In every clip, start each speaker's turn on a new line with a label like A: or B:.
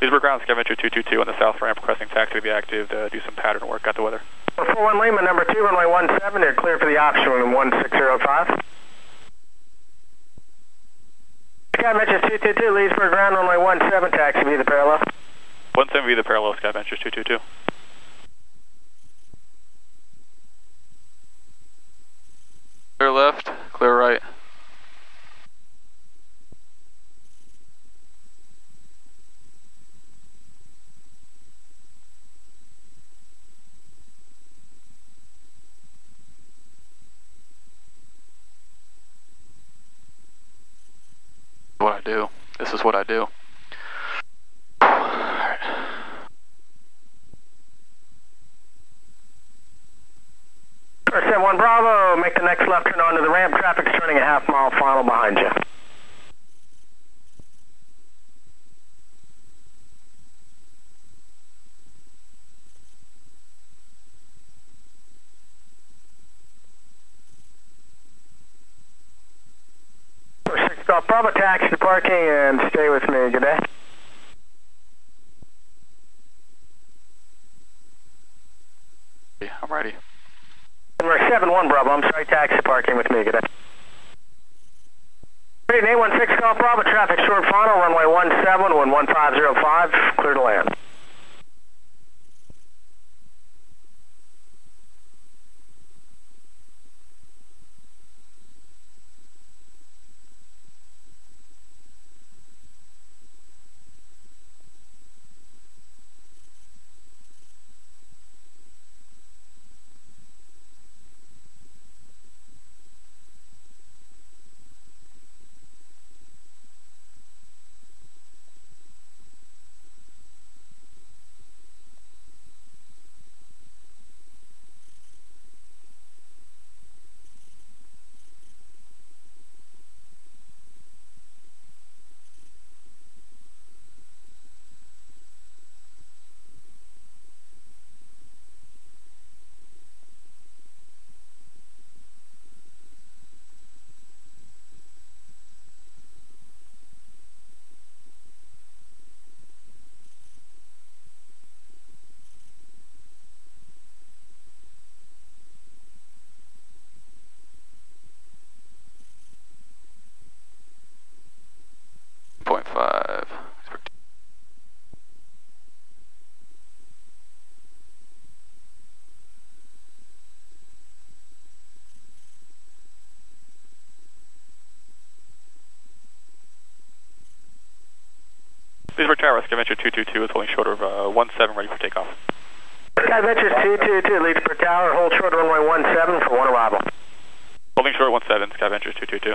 A: Leesburg ground, Skyventure 222 on the south ramp, requesting taxi to be active to do some pattern work. Got the weather.
B: 41 Lima, number 2, runway 17, you're clear for the option, 1605. Skyventures 222, Leesburg ground, runway 17, taxi via the parallel.
A: 17 via the parallel, Skyventures 222.
C: Clear left, clear right. What I do. This is what I do.
B: Percent 1 Bravo, make the next left turn onto the ramp, traffic's turning a half mile final behind you. Bravo, taxi parking and stay with me. Good day.
C: I'm ready.
B: We're 7-1 Bravo, I'm sorry, taxi parking with me. Good day. Great, 816 Golf Bravo, traffic short final, runway 17, wind 1505, clear to land.
C: Point five.
A: Leesburg Tower, Skyventure 222 is holding short of uh, 17, ready for takeoff.
B: Skyventures 222, Leesburg Tower, hold short runway 17 for one arrival.
A: Holding short 17, Skyventures 222.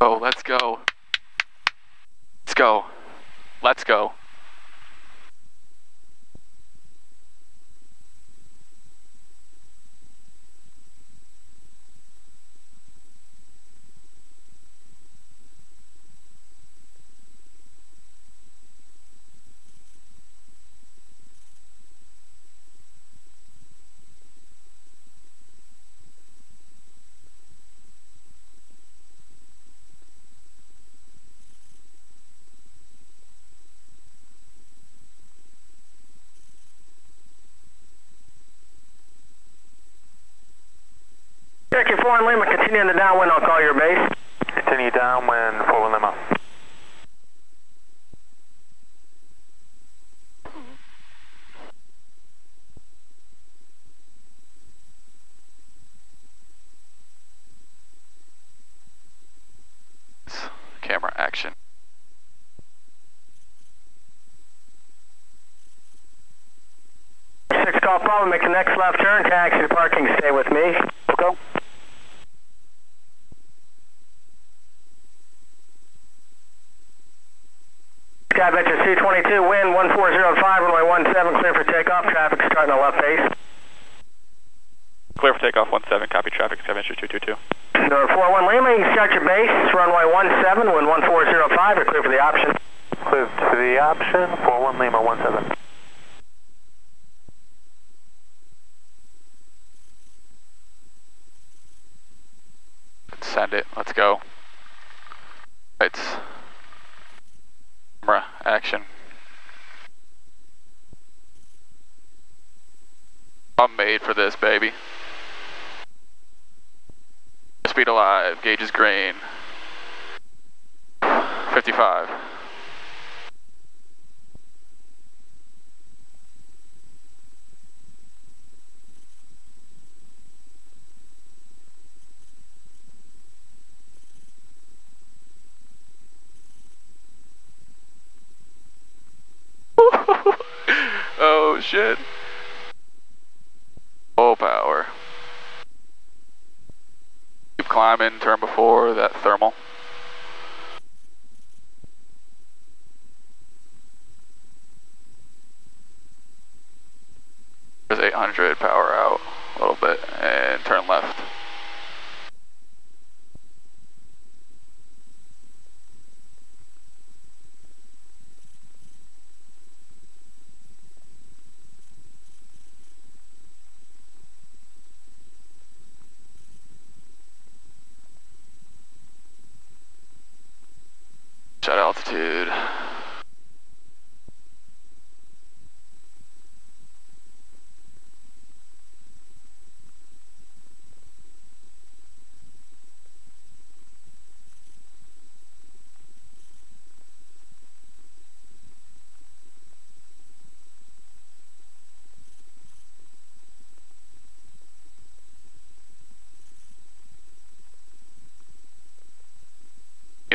C: Oh, let's go. Let's go. Let's go.
B: Cherokee 4 Lima, continue in the downwind, I'll call your base.
D: Continue downwind, 4 Lima.
C: Camera action.
B: Six Golf Bravo, make the next left turn, taxi to parking, stay with me. Go. Skyventures 222, wind 1405, runway 17, clear for takeoff, traffic starting on left base.
A: Clear for takeoff 17, copy traffic, Skyventure 222.
B: Number 41 Lima, you can start your base, runway 17, wind 1405, you're clear for the option.
D: Clear to the option, 41 Lima, 17.
C: Send behind it. Let's go. Lights. Camera, action. I'm made for this, baby. Speed alive, gauge is green. 55. oh shit. Full power. Keep climbing, turn before that thermal. There's 800 power out a little bit and turn left.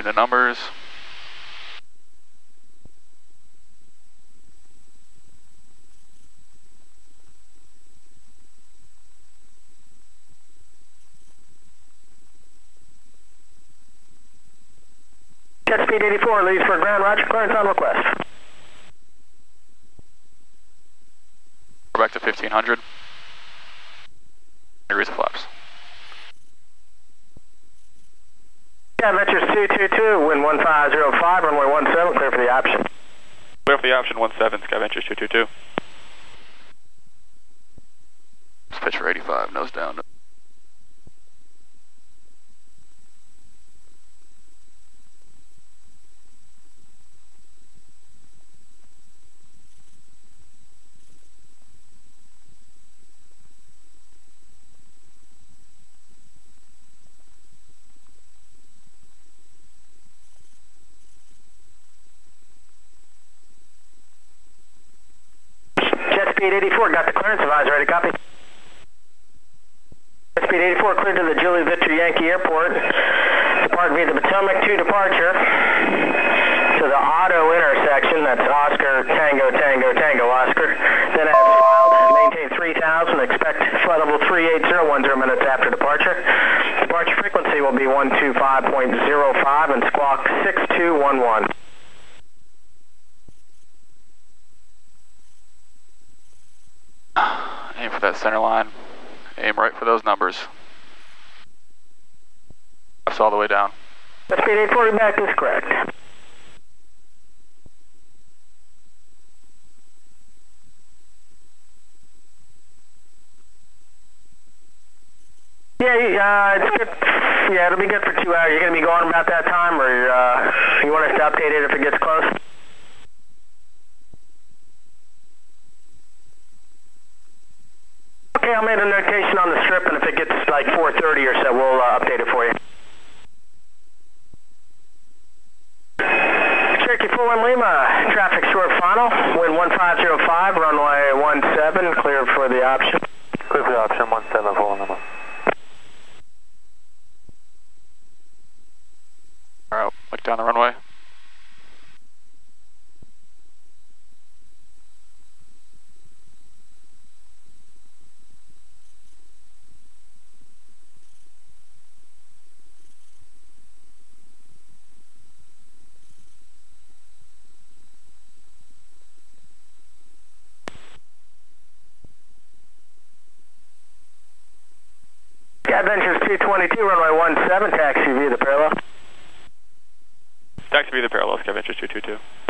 C: The numbers.
B: Jet speed 84, Leesburg ground, roger, clearance on request.
C: We're back to 1500. Degrees of flaps.
B: Yeah, Ventures 222, wind 1505, runway 17, clear for the option.
A: Clear for the option 17, Sky Ventures 222.
C: Let's pitch for 85, nose down.
B: Jet speed 84, got the clearance, advisor, ready, copy. Speed 84, cleared to the Julie Victor Yankee Airport. Depart via the Potomac 2 departure to the OTTTO intersection, that's Oscar Tango Tango Tango Oscar. Then as filed, maintain 3000, expect flight level 38010 minutes after departure. Departure frequency will be 125.05 and squawk 6211.
C: Aim for that center line. Aim right for those numbers. That's all the way down.
B: Speed 84, back is correct. Yeah, uh, it's good. Yeah, it'll be good for two hours. You're going to be going about that time, or uh, you want us to update it if it gets close? Okay, I'll make a notation on the strip, and if it gets like 4.30 or so, we'll uh, update it for you. Cherokee 41 Lima, traffic short final, wind 1505, runway 17, clear for the option.
D: Clear for the option 17, full number.
C: Alright, look down the runway.
B: Adventures 222, runway 17, taxi via the parallel.
A: Taxi Sky Ventures 222.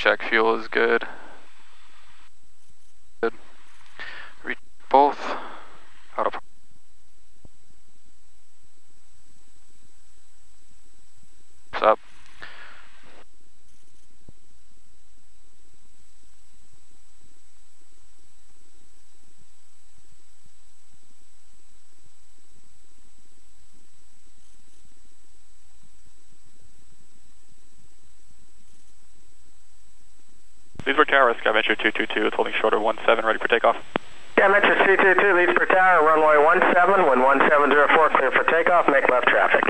C: Check fuel is good. Reach both. Out of What's up?
A: Leesburg Tower, Skyventure 222 is holding short of 17, ready for takeoff.
B: Skyventure 222, Leesburg Tower, runway 17, wind 1704, clear for takeoff, make left traffic.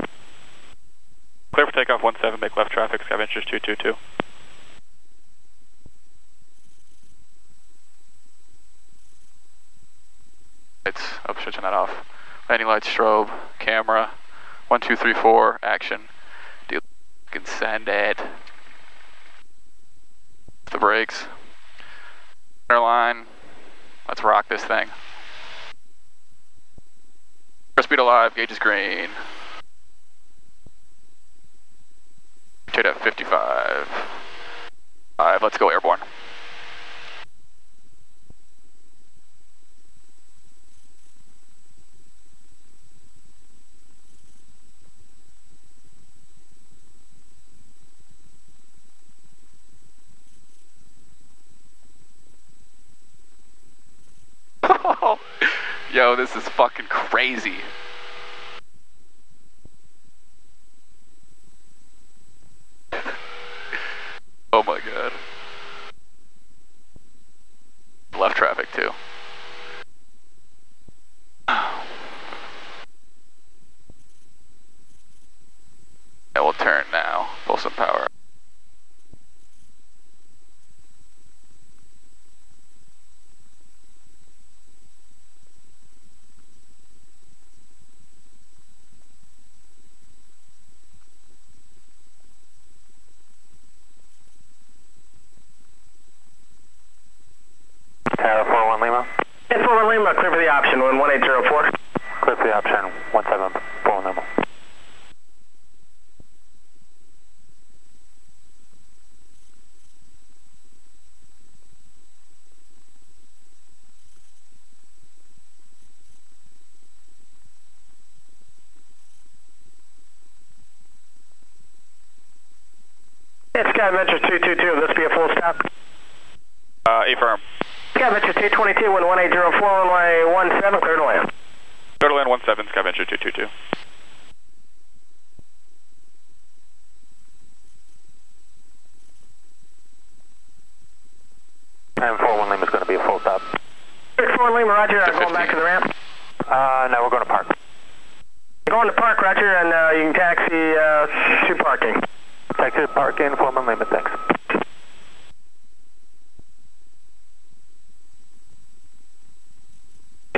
A: Clear for takeoff 17, make left traffic, Skyventures 222.
C: Lights, I'm switching that off. Landing lights, strobe, camera, one, two, three, four, action. Dude, can send it. The brakes. Center line. Let's rock this thing. First speed alive, gauge is green. Rotate at 55. Five, let's go airborne. This is fucking crazy. oh my god. Left traffic too. Yeah, we'll turn now. Pull some power.
D: Tower 41 Lima.
B: And 41 Lima, clear for the option, wind 1804.
D: Clear for the option 17, 41 Lima.
B: It's Skyventure 222, will this be a full stop?
A: Uh, affirm.
B: Skyventure 222, wind 1804, runway 17, clear to land.
A: Go to land 17, Skyventure 222.
D: And 41 Lima is going to be a full stop.
B: 64 Lima, roger, I'm going
C: 50.
B: back to the ramp.
D: Uh, no, we're going to park.
B: Going to park, roger, and uh, you can taxi uh, to parking.
D: Taxi to park in 41 Lima, thanks.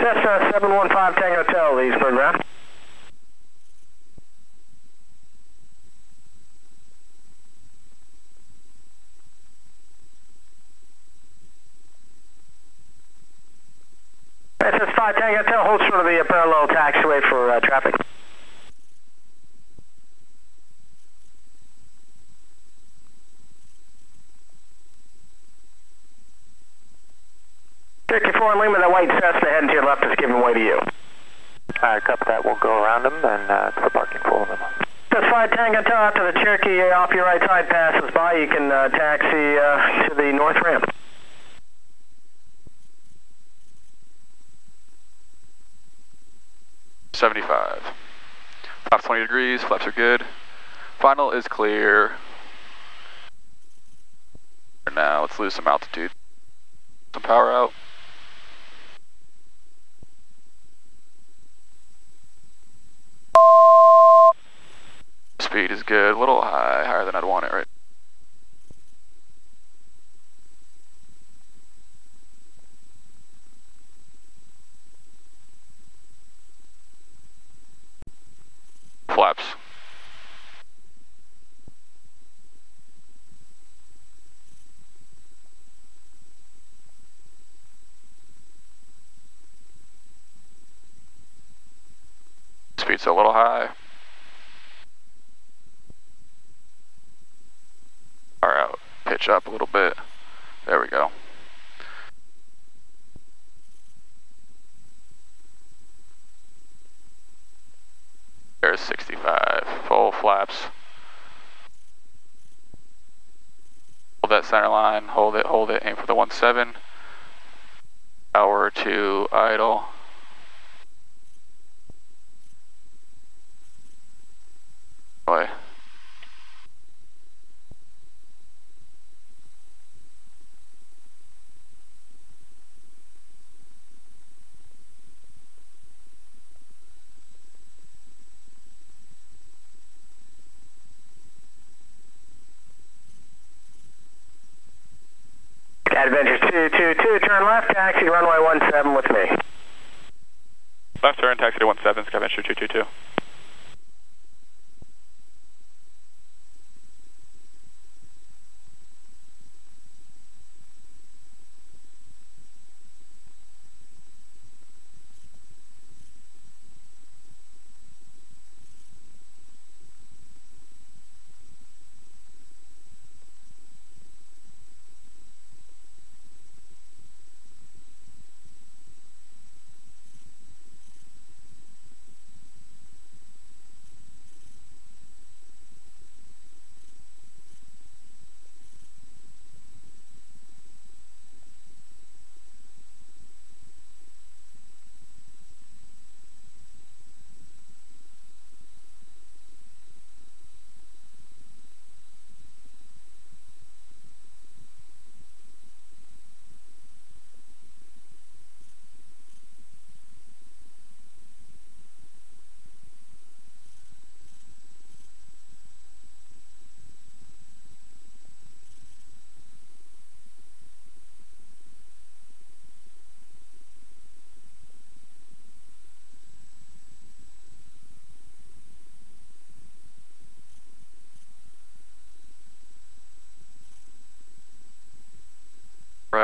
B: Cessna 715 Tango Hotel, Leesburg, round. SS5 Tango Hotel, hold short of the parallel taxiway for uh, traffic. Fifty-four Lima, that white Cessna heading to your left is giving way to you.
D: Alright, copy that. We'll go around them and uh, to the parking 41 Lima.
B: That's fine, Tango Hotel, after the Cherokee off your right side passes by, you can uh, taxi uh, to the north ramp.
C: Seventy-five. Flaps twenty degrees. Flaps are good. Final is clear. Now let's lose some altitude. Some power out. Speed good. A little high, higher than I'd want it right. Flaps. Speed's a little high. Far out. Up a little bit. There we go. There's 65. Full flaps. Hold that center line. Hold it, hold it. Aim for the 1-7. Hour to idle. Boy.
B: Adventure 222, turn left, taxi runway 17 with me.
A: Left turn, taxi to 17, Skyventure 222.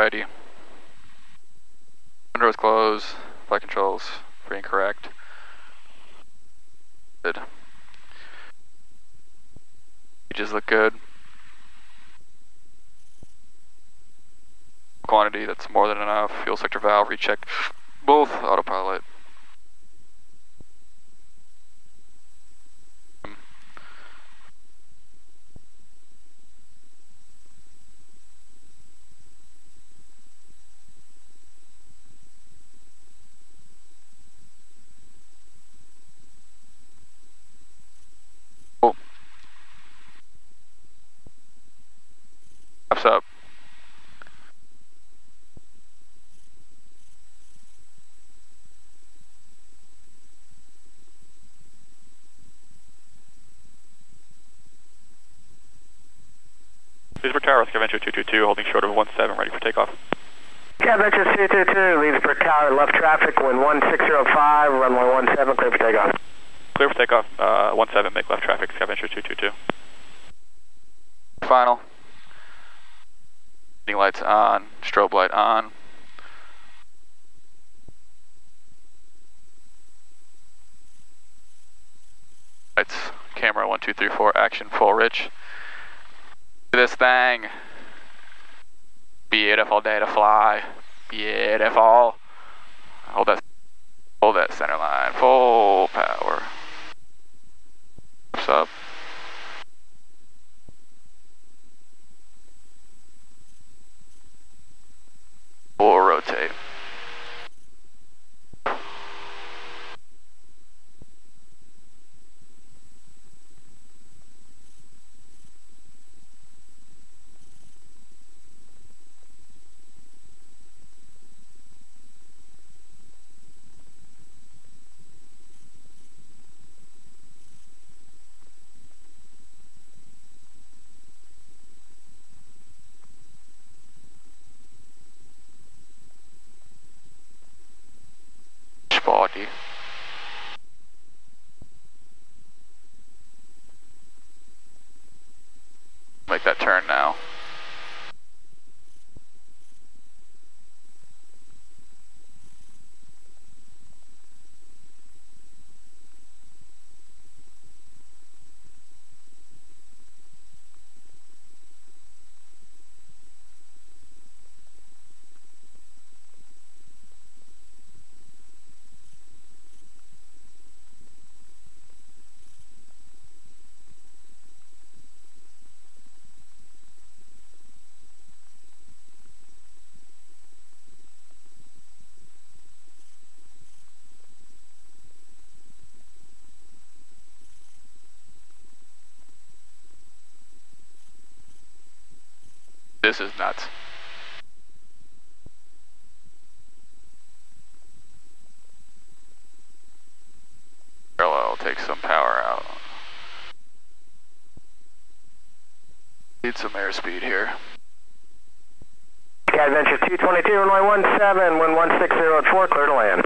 C: Alrighty. Windows closed. Flight controls free and correct. Good. Gauges look good. Quantity, that's more than enough. Fuel sector valve, recheck both autopilot. Flaps up.
A: Leesburg Tower, Skyventure 222, holding short of 17, ready for takeoff.
B: Adventure 222, Leesburg Tower, left traffic, wind 1605, runway 17, clear for takeoff.
A: Clear for takeoff, uh, 17, make left traffic, Skyventure 222.
C: Final. Lights on, strobe light on. Lights, camera one, two, three, four, action, full rich. This thing. Beautiful day to fly. Beautiful. Hold that, hold that center line, full power. What's up? Full rotate. Spotty. Make that turn now. This is nuts. Parallel, take some power out. Need some airspeed here.
B: Sky Adventure 222, runway 17, wind 160 at 4, clear to land.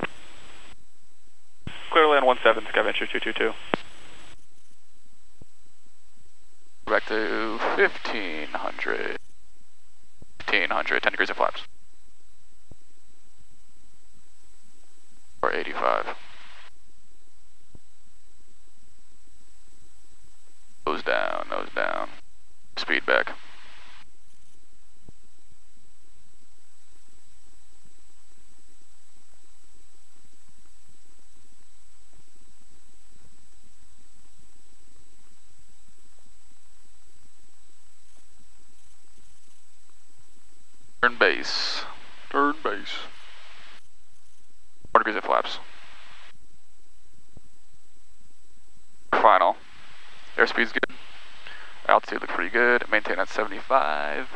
A: Clear to land 17, Sky Venture 222.
C: Back to 1500. 1500, 10 degrees of flaps. Or 85. Nose down, nose down. Speed back. Turn base. Turn base. Four degrees of flaps. Final. Airspeed's good. Altitude looks pretty good. Maintain at 75.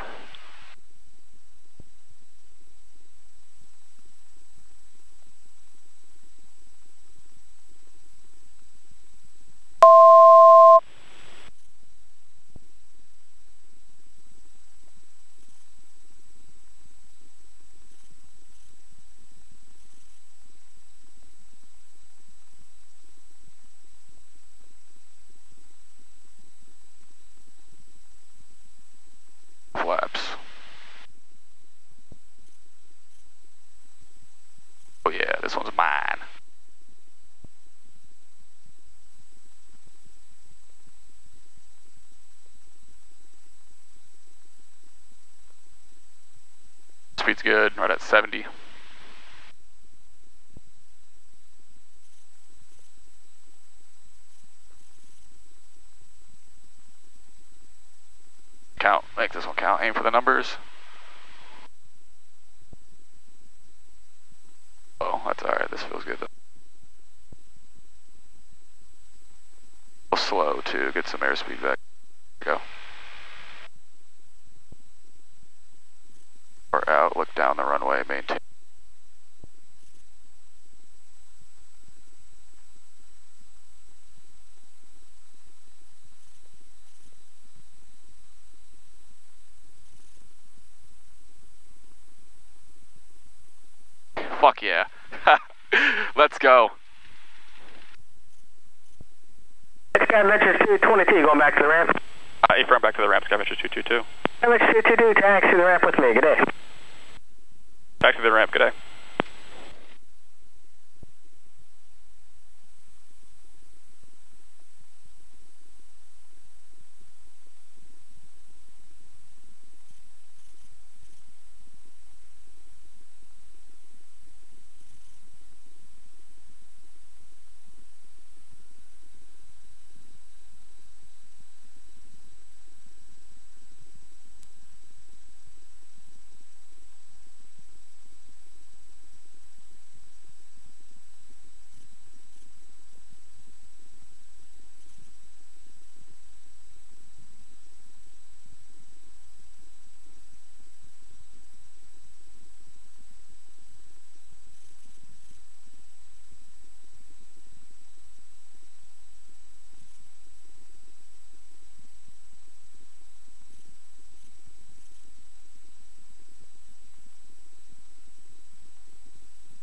C: Flaps. Oh yeah, this one's mine. Speed's good, right at 70. Count, make this one count, aim for the numbers. Oh, that's alright, this feels good though. Slow too, get some airspeed back. Go. Or out, look down the runway, maintain. Fuck yeah. Let's go.
B: Sky Adventure 222, going back to the ramp.
A: Uh, affirm back to the ramp, Sky Venture 222.
B: Sky Adventure 222, taxi to the ramp with me, good day.
A: Back to the ramp, good day.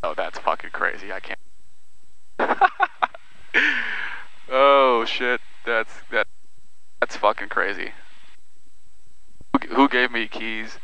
C: Oh, that's fucking crazy. I can't. oh shit, that's that. That's fucking crazy. Who, who gave me keys?